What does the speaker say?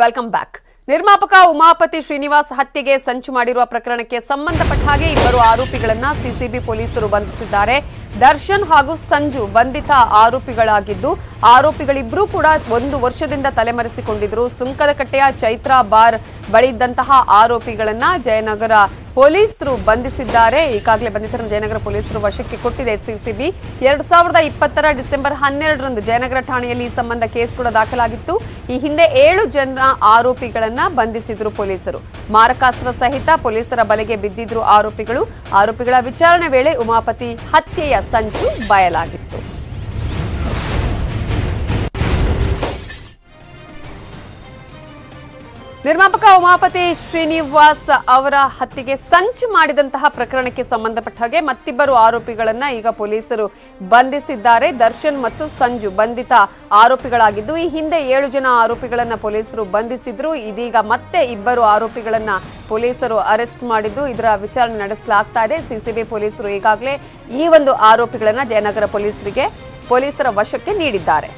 Welcome back. ನಿರ್ಮಾಪಕ ಉಮಾಪತಿ ಶ್ರೀನಿವಾಸ್ ಹತ್ಯೆಗೆ ಸಂಚು ಮಾಡಿರುವ ಪ್ರಕರಣಕ್ಕೆ ಸಂಬಂಧಪಟ್ಟ ಹಾಗೆ ಇಬ್ಬರು ಆರೋಪಿಗಳನ್ನ ಸಿಸಿಬಿ ಪೊಲೀಸರು ಬಂಧಿಸಿದ್ದಾರೆ. ದರ್ಶನ್ ಹಾಗೂ ಸಂಜು ಬಂಧಿತ ಆರೋಪಿಗಳಾಗಿದ್ದು ಆರೋಪಿಗಳಿಬ್ಬರೂ ಕೂಡ ಒಂದು ವರ್ಷದಿಂದ ತಲೆಮರೆಸಿಕೊಂಡಿದ್ರು. ಸುಂಕದಕಟ್ಟೆಯ ಚೈತ್ರಾ ಬಾರ್ ಬಳಿ ಇದ್ದಂತಹ ಆರೋಪಿಗಳನ್ನ ಜಯನಗರ ಪೊಲೀಸರು ಬಂಧಿಸಿದ್ದಾರೆ. ಈಗಾಗಲೇ ಬಂಧಿತರನ್ನು ಜಯನಗರ ಪೊಲೀಸರು ವಶಕ್ಕೆ ಕೊಟ್ಟಿದೆ. ಸಿಸಿಬಿ ಎರಡ್ ಸಾವಿರದ ಇಪ್ಪತ್ತರ ಡಿಸೆಂಬರ್ ಹನ್ನೆರಡರಂದು ಜಯನಗರ ಠಾಣೆಯಲ್ಲಿ ಈ ಸಂಬಂಧ ಕೇಸ್ ಕೂಡ ದಾಖಲಾಗಿತ್ತು. ಈ ಹಿಂದೆ ಏಳು ಜನ ಆರೋಪಿಗಳನ್ನ ಬಂಧಿಸಿದ್ರು ಪೊಲೀಸರು. ಮಾರಕಾಸ್ತ್ರ ಸಹಿತ ಪೊಲೀಸರ ಬಲೆಗೆ ಬಿದ್ದಿದ್ರು ಆರೋಪಿಗಳು. ಆರೋಪಿಗಳ ವಿಚಾರಣೆ ವೇಳೆ ಉಮಾಪತಿ ಹತ್ಯೆಯ ಸಂಚು ಬಯಲಾಗಿತ್ತು. ನಿರ್ಮಾಪಕ ಉಮಾಪತಿ ಶ್ರೀನಿವಾಸ್ ಅವರ ಹತ್ಯೆಗೆ ಸಂಚು ಮಾಡಿದಂತಹ ಪ್ರಕರಣಕ್ಕೆ ಸಂಬಂಧಪಟ್ಟ ಹಾಗೆ ಮತ್ತಿಬ್ಬರು ಆರೋಪಿಗಳನ್ನ ಈಗ ಪೊಲೀಸರು ಬಂಧಿಸಿದ್ದಾರೆ. ದರ್ಶನ್ ಮತ್ತು ಸಂಜು ಬಂಧಿತ ಆರೋಪಿಗಳಾಗಿದ್ದು, ಈ ಹಿಂದೆ ಏಳು ಜನ ಆರೋಪಿಗಳನ್ನ ಪೊಲೀಸರು ಬಂಧಿಸಿದ್ರು. ಇದೀಗ ಮತ್ತೆ ಇಬ್ಬರು ಆರೋಪಿಗಳನ್ನ ಪೊಲೀಸರು ಅರೆಸ್ಟ್ ಮಾಡಿದ್ದು, ಇದರ ವಿಚಾರಣೆ ನಡೆಸಲಾಗ್ತಾ ಇದೆ. ಸಿಸಿಬಿ ಪೊಲೀಸರು ಈಗಾಗಲೇ ಈ ಒಂದು ಆರೋಪಿಗಳನ್ನ ಜಯನಗರ ಪೊಲೀಸರಿಗೆ, ಪೊಲೀಸರ ವಶಕ್ಕೆ ನೀಡಿದ್ದಾರೆ.